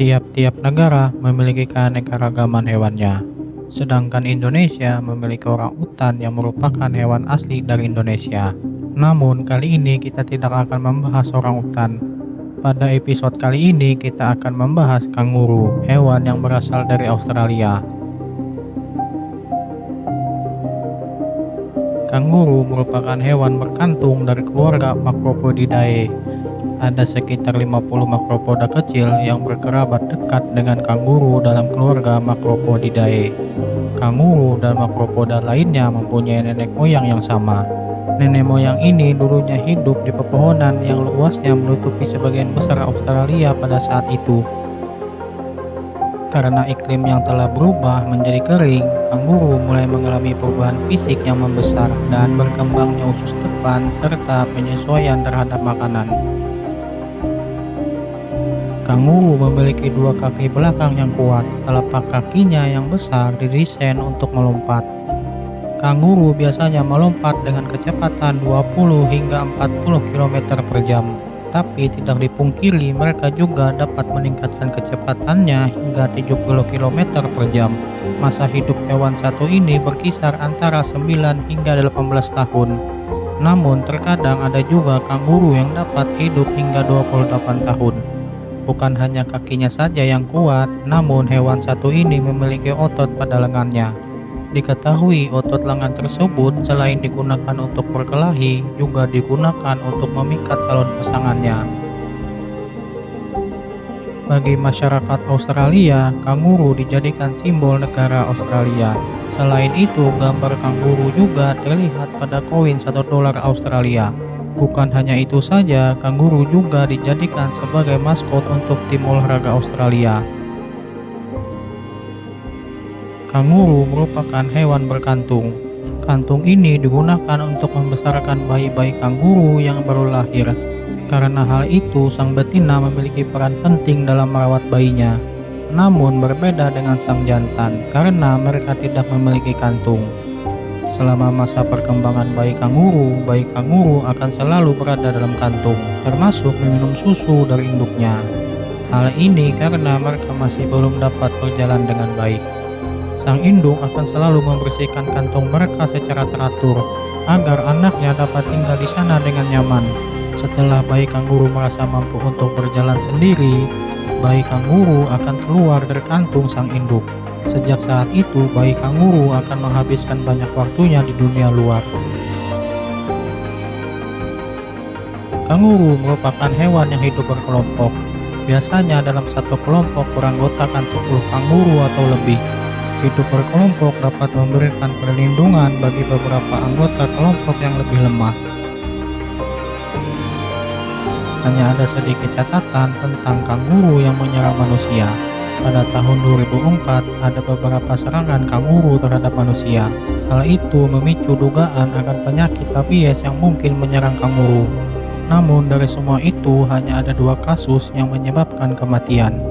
Tiap-tiap negara memiliki keanekaragaman hewannya, sedangkan Indonesia memiliki orang utan yang merupakan hewan asli dari Indonesia. Namun, kali ini kita tidak akan membahas orang utan. Pada episode kali ini, kita akan membahas kanguru, hewan yang berasal dari Australia. Kanguru merupakan hewan berkantung dari keluarga Macropodidae. Ada sekitar 50 macropoda kecil yang berkerabat dekat dengan kanguru dalam keluarga Macropodidae. Kanguru dan macropoda lainnya mempunyai nenek moyang yang sama. Nenek moyang ini dulunya hidup di pepohonan yang luasnya menutupi sebagian besar Australia pada saat itu. Karena iklim yang telah berubah menjadi kering, kanguru mulai mengalami perubahan fisik yang membesar dan berkembangnya usus depan serta penyesuaian terhadap makanan. Kanguru memiliki dua kaki belakang yang kuat, telapak kakinya yang besar didesain untuk melompat. Kanguru biasanya melompat dengan kecepatan 20 hingga 40 km per jam tapi tidak dipungkiri mereka juga dapat meningkatkan kecepatannya hingga 70 km per jam. Masa hidup hewan satu ini berkisar antara 9 hingga 18 tahun. Namun terkadang ada juga kanguru yang dapat hidup hingga 28 tahun. Bukan hanya kakinya saja yang kuat, namun hewan satu ini memiliki otot pada lengannya. Diketahui otot lengan tersebut selain digunakan untuk berkelahi, juga digunakan untuk memikat calon pasangannya. Bagi masyarakat Australia, kanguru dijadikan simbol negara Australia. Selain itu, gambar kanguru juga terlihat pada koin 1 dolar Australia. Bukan hanya itu saja, kanguru juga dijadikan sebagai maskot untuk tim olahraga Australia. Kanguru merupakan hewan berkantung. Kantung ini digunakan untuk membesarkan bayi-bayi kanguru yang baru lahir. Karena hal itu, sang betina memiliki peran penting dalam merawat bayinya. Namun berbeda dengan sang jantan karena mereka tidak memiliki kantung. Selama masa perkembangan bayi kanguru, bayi kanguru akan selalu berada dalam kantung, termasuk meminum susu dari induknya. Hal ini karena mereka masih belum dapat berjalan dengan baik. Sang induk akan selalu membersihkan kantong mereka secara teratur agar anaknya dapat tinggal di sana dengan nyaman. Setelah bayi kanguru merasa mampu untuk berjalan sendiri, bayi kanguru akan keluar dari kantung sang induk. Sejak saat itu, bayi kanguru akan menghabiskan banyak waktunya di dunia luar. Kanguru merupakan hewan yang hidup berkelompok. Biasanya dalam satu kelompok beranggotakan 10 kanguru atau lebih. Hidup berkelompok dapat memberikan perlindungan bagi beberapa anggota kelompok yang lebih lemah. Hanya ada sedikit catatan tentang kanguru yang menyerang manusia. Pada tahun 2004, ada beberapa serangan kanguru terhadap manusia. Hal itu memicu dugaan akan penyakit rabies yang mungkin menyerang kanguru. Namun dari semua itu hanya ada dua kasus yang menyebabkan kematian.